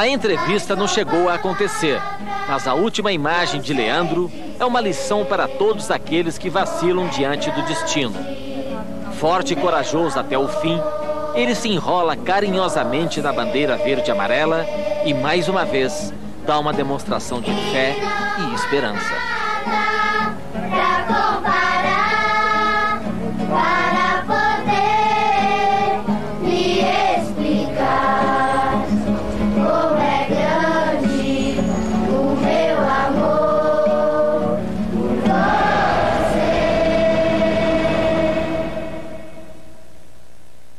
A entrevista não chegou a acontecer, mas a última imagem de Leandro é uma lição para todos aqueles que vacilam diante do destino. Forte e corajoso até o fim, ele se enrola carinhosamente na bandeira verde-amarela e, mais uma vez, dá uma demonstração de fé e esperança.